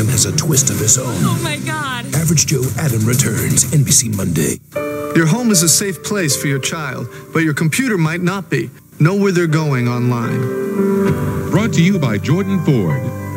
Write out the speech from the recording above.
Adam has a twist of his own. Oh my god. Average Joe Adam returns, NBC Monday. Your home is a safe place for your child, but your computer might not be. Know where they're going online. Brought to you by Jordan Ford.